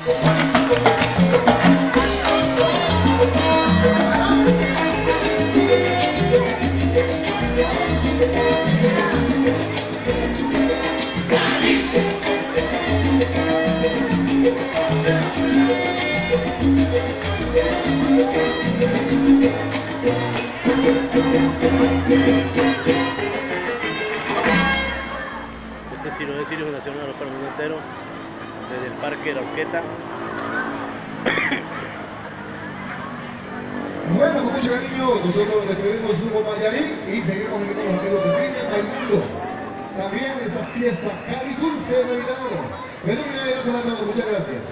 Este Ciro de Ciro Nacional para el mundo entero, desde el Parque La Orqueta. Bueno, con mucho cariño, nosotros despedimos Hugo Mayarín y seguimos viendo los amigos que vienen al mundo. También esa fiesta Cali Dulce de Navidad. Feliz Navidad, muchas gracias.